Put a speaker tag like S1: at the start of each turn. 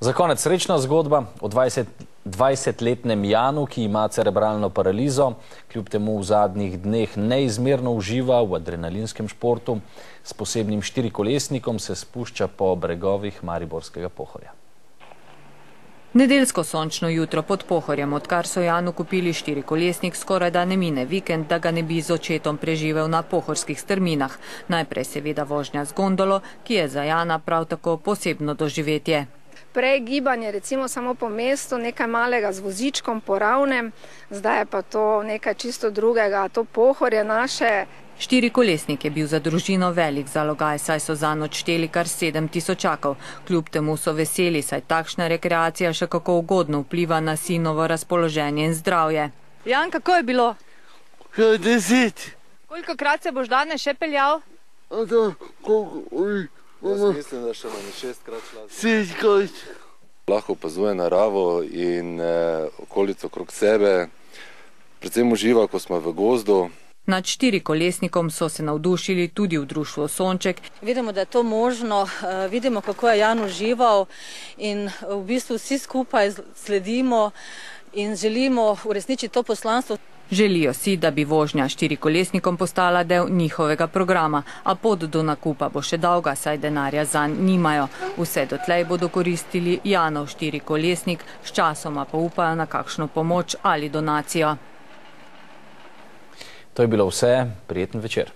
S1: Za konec srečna zgodba o 20-letnem 20 Janu, ki ima cerebralno paralizo, kljub temu v zadnjih dneh neizmerno uživa v adrenalinskem športu, s posebnim štirikolesnikom se spušča po bregovih Mariborskega pohorja.
S2: Nedeljsko sončno jutro pod pohorjem, odkar so Janu kupili štirikolesnik, skoraj da ne mine vikend, da ga ne bi z očetom preživel na pohorskih strminah. Najprej seveda vožnja z gondolo, ki je za Jana prav tako posebno doživetje
S3: prej gibanje recimo samo po mestu, nekaj malega z vozičkom po ravnem, zdaj je pa to nekaj čisto drugega, to pohorje naše.
S2: Štiri kolesnik je bil za družino velik zalogaj, saj so za noč šteli kar sedem tisočakov. Kljub temu so veseli, saj takšna rekreacija še kako ugodno vpliva na sinovo razpoloženje in zdravje.
S4: Jan, kako je bilo?
S5: Ja, deset.
S4: Koliko krat se boš danes še peljal?
S5: A da, koliko, oj.
S6: Jaz mislim, da še na šestkrat šla.
S5: Šestkrat.
S6: Lahko opazuje naravo in eh, okolico okrog sebe, predvsem uživa, ko smo v gozdu.
S2: Nad štiri kolesnikom so se navdušili tudi v društvu Sonček.
S7: Vidimo, da je to možno, eh, vidimo, kako je Jan užival in v bistvu vsi skupaj sledimo in želimo uresničiti to poslanstvo.
S2: Želijo si, da bi vožnja štirikolesnikom postala del njihovega programa, a pot do nakupa bo še dolga, saj denarja za nimajo. Vse dotlej bodo koristili Janov štirikolesnik, s časoma pa upajo na kakšno pomoč ali donacijo.
S1: To je bilo vse, prijeten večer.